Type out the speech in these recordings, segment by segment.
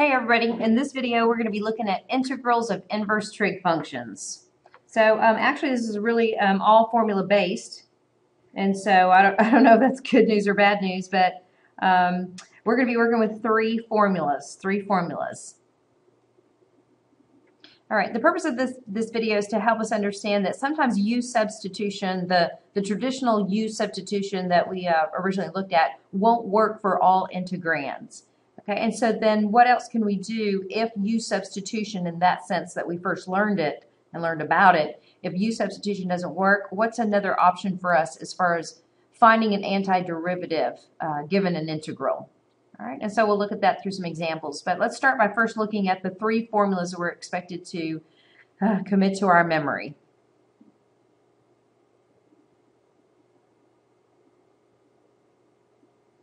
Hey everybody, in this video we're going to be looking at integrals of inverse trig functions. So um, actually this is really um, all formula based and so I don't, I don't know if that's good news or bad news but um, we're going to be working with three formulas, three formulas. Alright, the purpose of this, this video is to help us understand that sometimes u substitution, the, the traditional u substitution that we uh, originally looked at won't work for all integrands. Okay, and so then what else can we do if u substitution in that sense that we first learned it and learned about it, if u substitution doesn't work, what's another option for us as far as finding an antiderivative uh, given an integral? All right, and so we'll look at that through some examples. But let's start by first looking at the three formulas that we're expected to uh, commit to our memory.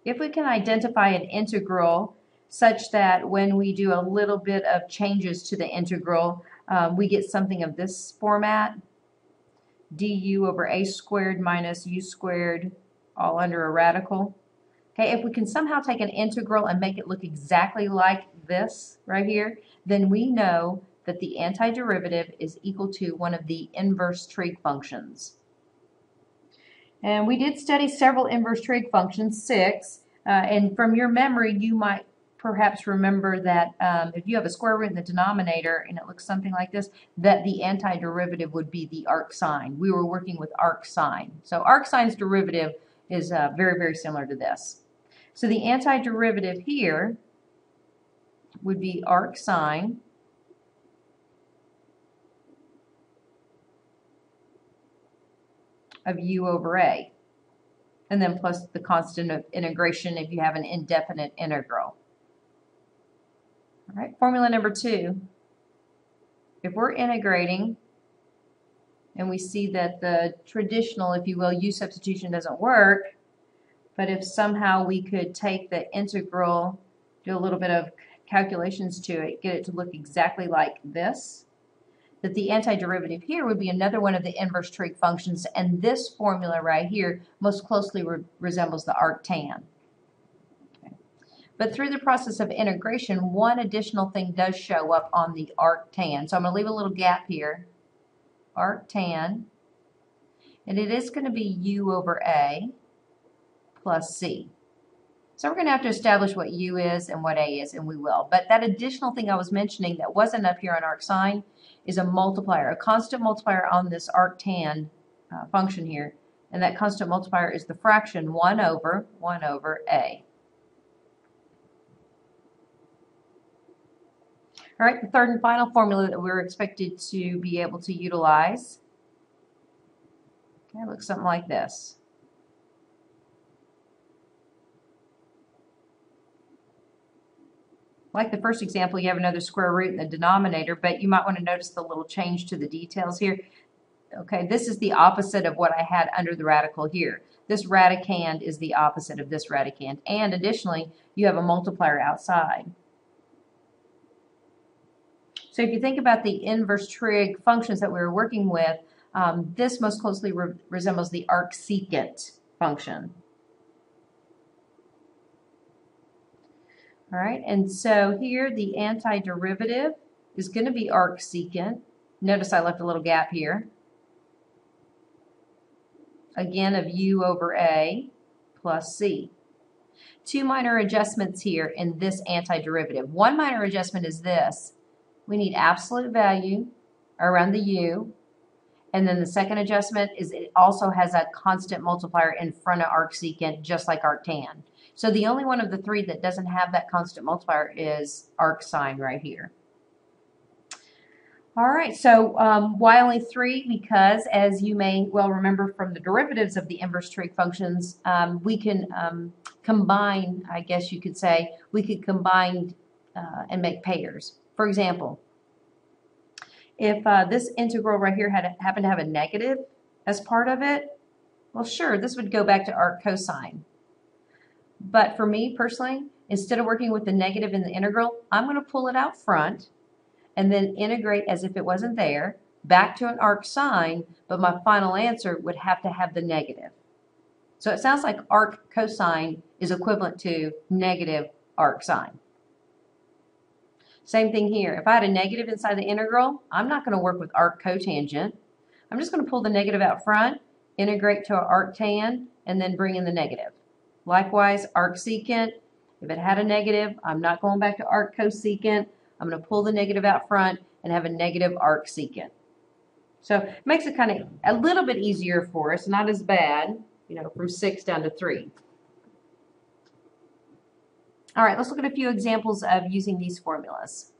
If we can identify an integral such that when we do a little bit of changes to the integral, um, we get something of this format, du over a squared minus u squared all under a radical. Okay, if we can somehow take an integral and make it look exactly like this right here, then we know that the antiderivative is equal to one of the inverse trig functions. And we did study several inverse trig functions, six, uh, and from your memory you might perhaps remember that um, if you have a square root in the denominator and it looks something like this, that the antiderivative would be the arc sine. We were working with arc sine. So arc sine's derivative is uh, very, very similar to this. So the antiderivative here would be arc sine of u over a and then plus the constant of integration if you have an indefinite integral. Right, formula number two. If we're integrating and we see that the traditional, if you will, u substitution doesn't work, but if somehow we could take the integral, do a little bit of calculations to it, get it to look exactly like this, that the antiderivative here would be another one of the inverse trig functions, and this formula right here most closely re resembles the arctan. But through the process of integration, one additional thing does show up on the arctan. So I'm going to leave a little gap here. Arctan. And it is going to be u over a plus c. So we're going to have to establish what u is and what a is, and we will. But that additional thing I was mentioning that wasn't up here on arcsine is a multiplier, a constant multiplier on this arctan uh, function here. And that constant multiplier is the fraction 1 over 1 over a. All right, the third and final formula that we're expected to be able to utilize okay, looks something like this. Like the first example, you have another square root in the denominator, but you might want to notice the little change to the details here. Okay, this is the opposite of what I had under the radical here. This radicand is the opposite of this radicand. And additionally, you have a multiplier outside. So if you think about the inverse trig functions that we were working with, um, this most closely re resembles the arcsecant function. All right, and so here the antiderivative is going to be arcsecant. Notice I left a little gap here. Again, of u over a plus c. Two minor adjustments here in this antiderivative. One minor adjustment is this we need absolute value around the u. And then the second adjustment is it also has a constant multiplier in front of arcsecant, just like arctan. So the only one of the three that doesn't have that constant multiplier is arcsine right here. All right, so um, why only three? Because as you may well remember from the derivatives of the inverse trig functions, um, we can um, combine, I guess you could say, we could combine uh, and make pairs. For example, if uh, this integral right here had happened to have a negative as part of it, well, sure, this would go back to arc cosine. But for me personally, instead of working with the negative in the integral, I'm going to pull it out front and then integrate as if it wasn't there back to an arc sine, but my final answer would have to have the negative. So it sounds like arc cosine is equivalent to negative arc sine. Same thing here. If I had a negative inside the integral, I'm not going to work with arc cotangent. I'm just going to pull the negative out front, integrate to an arctan, and then bring in the negative. Likewise, arcsecant, if it had a negative, I'm not going back to arc cosecant. I'm going to pull the negative out front and have a negative arcsecant. So it makes it kind of a little bit easier for us, not as bad, you know, from 6 down to 3. All right, let's look at a few examples of using these formulas.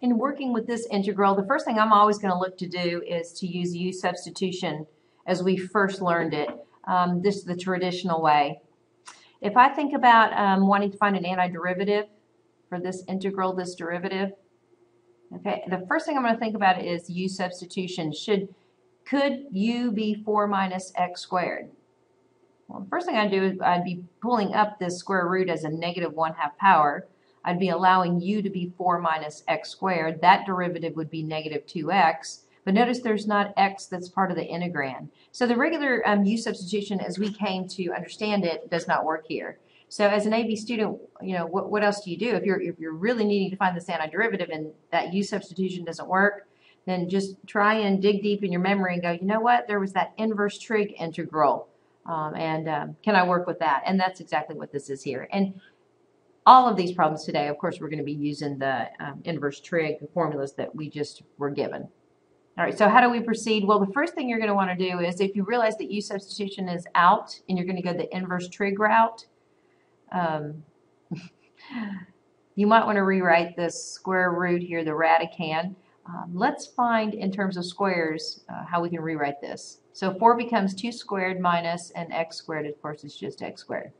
In working with this integral, the first thing I'm always going to look to do is to use u substitution as we first learned it. Um, this is the traditional way. If I think about um, wanting to find an antiderivative for this integral, this derivative, okay, the first thing I'm going to think about is u substitution. Should Could u be 4 minus x squared? Well, the first thing I'd do is I'd be pulling up this square root as a negative 1 half power. I'd be allowing u to be 4 minus x squared. That derivative would be negative 2x. But notice there's not x that's part of the integrand. So the regular um, u substitution, as we came to understand it, does not work here. So as an AB student, you know, what, what else do you do? If you're, if you're really needing to find this antiderivative and that u substitution doesn't work, then just try and dig deep in your memory and go, you know what, there was that inverse trig integral. Um, and um, can I work with that? And that's exactly what this is here. And all of these problems today, of course, we're going to be using the um, inverse trig formulas that we just were given. All right, so how do we proceed? Well, the first thing you're going to want to do is if you realize that u substitution is out and you're going to go the inverse trig route, um, you might want to rewrite this square root here, the radicand. Um, let's find in terms of squares uh, how we can rewrite this. So 4 becomes 2 squared minus an x squared, of course, it's just x squared.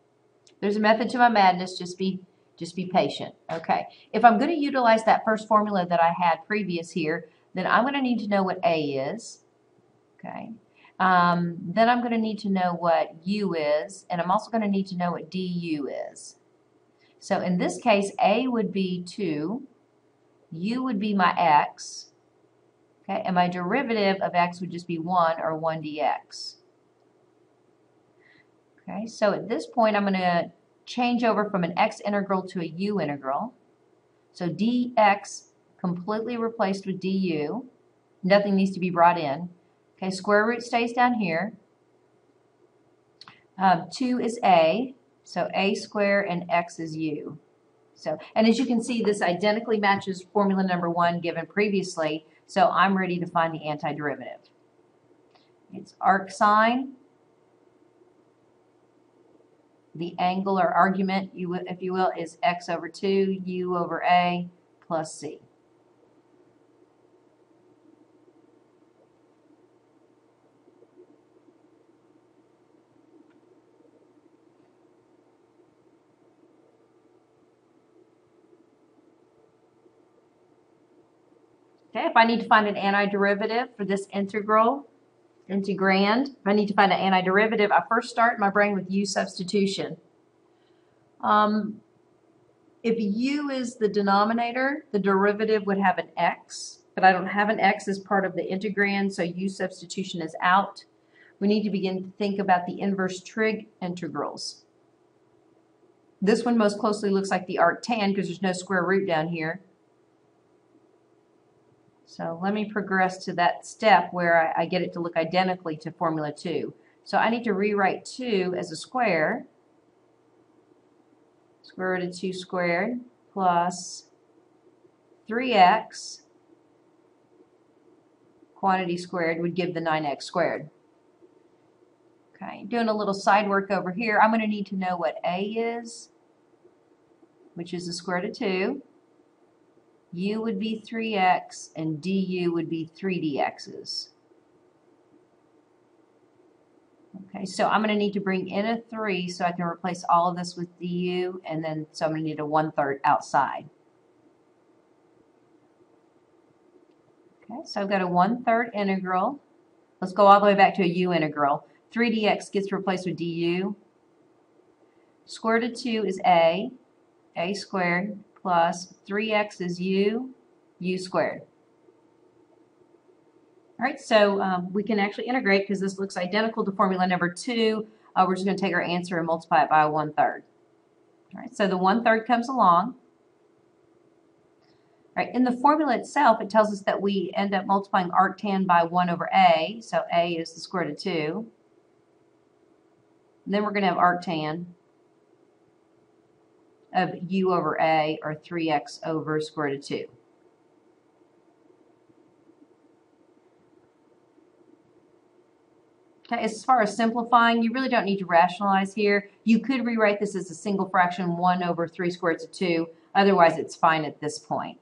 There's a method to my madness, just be just be patient. Okay, if I'm going to utilize that first formula that I had previous here, then I'm going to need to know what A is. Okay. Um, then I'm going to need to know what U is, and I'm also going to need to know what DU is. So in this case, A would be 2, U would be my X, okay, and my derivative of X would just be 1 or 1 dx. Okay, so at this point I'm going to change over from an X integral to a U integral. So dx completely replaced with du. Nothing needs to be brought in. Okay, square root stays down here. Um, 2 is a, so a squared and x is u. So, and as you can see, this identically matches formula number one given previously, so I'm ready to find the antiderivative. It's arc arcsine. The angle or argument, you, if you will, is x over 2, u over a, plus c. Okay, if I need to find an antiderivative for this integral, integrand, if I need to find an antiderivative, I first start my brain with u substitution. Um, if u is the denominator, the derivative would have an x, but I don't have an x as part of the integrand, so u substitution is out. We need to begin to think about the inverse trig integrals. This one most closely looks like the arctan because there's no square root down here. So let me progress to that step where I, I, get it to look identically to formula 2. So I need to rewrite 2 as a square. Square root of 2 squared plus 3x quantity squared would give the 9x squared. Okay, doing a little side work over here. I'm going to need to know what a is, which is the square root of 2 u would be 3x and du would be 3dx's. Okay, so I'm going to need to bring in a 3 so I can replace all of this with du, and then so I'm going to need a 1 third outside. Okay, so I've got a 1 third integral. Let's go all the way back to a u integral. 3dx gets replaced with du. Square root of 2 is a, a squared plus 3x is u, u squared. All right, so um, we can actually integrate because this looks identical to formula number two. Uh, we're just going to take our answer and multiply it by one third. All right, so the one-third comes along. All right, in the formula itself, it tells us that we end up multiplying arctan by 1 over a, so a is the square root of 2. And then we're going to have arctan of u over a, or 3x over square root of 2. Okay, as far as simplifying, you really don't need to rationalize here. You could rewrite this as a single fraction, 1 over 3 square roots of 2. Otherwise, it's fine at this point.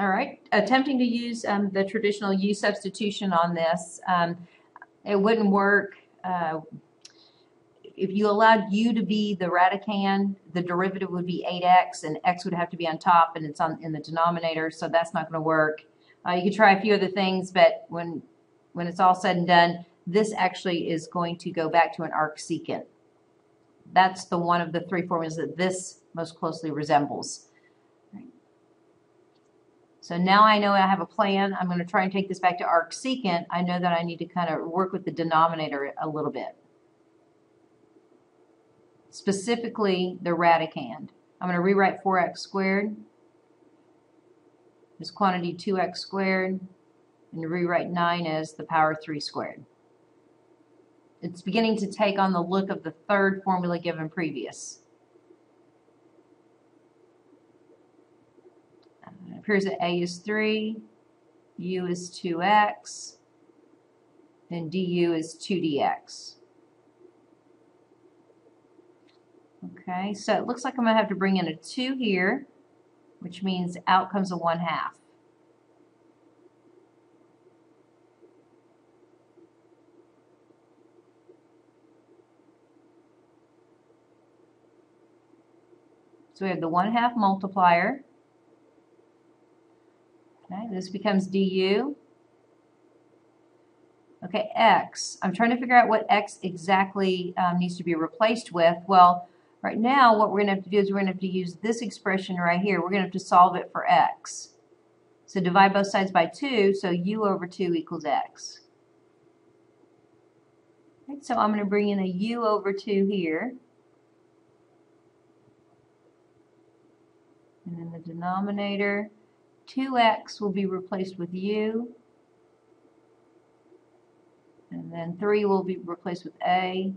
All right, attempting to use um, the traditional u substitution on this, um, it wouldn't work. Uh, if you allowed u to be the radicand, the derivative would be 8x, and x would have to be on top, and it's on in the denominator, so that's not going to work. Uh, you could try a few other things, but when when it's all said and done, this actually is going to go back to an arcsecant. That's the one of the three formulas that this most closely resembles. So now I know I have a plan. I'm going to try and take this back to arcsecant. I know that I need to kind of work with the denominator a little bit. Specifically, the radicand. I'm going to rewrite 4x squared. This quantity 2x squared. And rewrite 9 as the power 3 squared. It's beginning to take on the look of the third formula given previous. It appears that a is 3, u is 2x, and du is 2dx. Okay, so it looks like I'm going to have to bring in a 2 here, which means out comes a 1 half. So we have the 1 half multiplier. Okay, this becomes du. Okay, x. I'm trying to figure out what x exactly um, needs to be replaced with. Well, right now what we're going to have to do is we're going to have to use this expression right here. We're going to have to solve it for x. So divide both sides by 2, so u over 2 equals x. Okay, so I'm going to bring in a u over 2 here. And then the denominator 2x will be replaced with u. And then 3 will be replaced with a.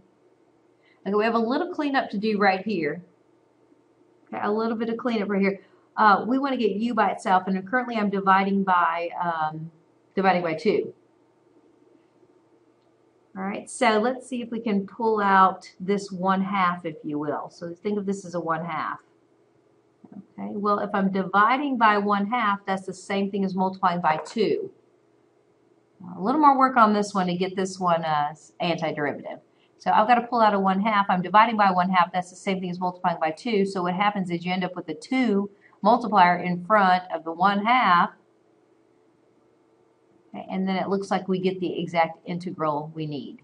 Okay, we have a little cleanup to do right here. Okay, a little bit of cleanup right here. Uh, we want to get u by itself, and currently I'm dividing by um, dividing by 2. All right, so let's see if we can pull out this 1 half, if you will. So think of this as a 1 half. Okay, well, if I'm dividing by 1 half, that's the same thing as multiplying by 2. A little more work on this one to get this one uh, antiderivative. So I've got to pull out a 1 half. I'm dividing by 1 half. That's the same thing as multiplying by 2. So what happens is you end up with a 2 multiplier in front of the 1 half. Okay, and then it looks like we get the exact integral we need.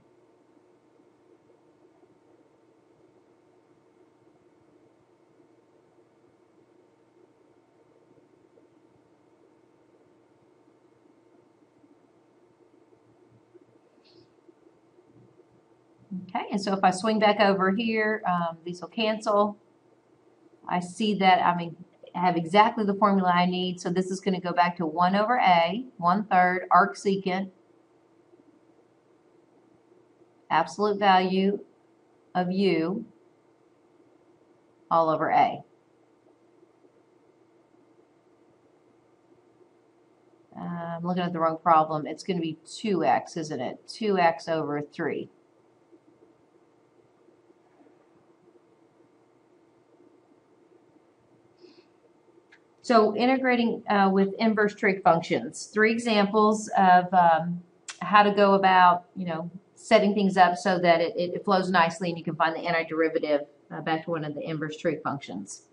Okay, and so if I swing back over here, um, these will cancel. I see that I I have exactly the formula I need, so this is going to go back to 1 over a, 1 third, arcsecant, absolute value of u all over a. I'm looking at the wrong problem. It's going to be 2x, isn't it? 2x over 3. So integrating uh, with inverse trig functions. Three examples of um, how to go about, you know, setting things up so that it, it flows nicely and you can find the antiderivative uh, back to one of the inverse trig functions.